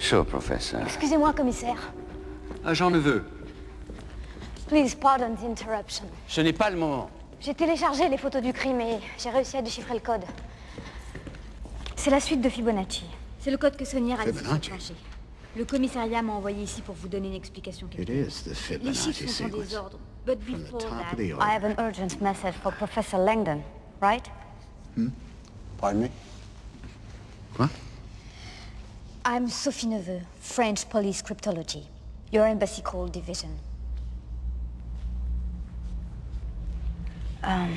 Sure, professor. Excusez-moi, commissaire. Agent Neveu, Please pardon the interruption. ce n'est pas le moment. J'ai téléchargé les photos du crime et j'ai réussi à déchiffrer le code. C'est la suite de Fibonacci. C'est le code que Sonia a décidé de Fibonacci changer. Le commissariat m'a envoyé ici pour vous donner une explication. It is the Les Fibonacci chiffres sont en désordre. But before that, I have an urgent message for Professor Langdon, right? Pardon me? Quoi I'm Sophie Neveu, French Police Cryptology. Your embassy call division. Um,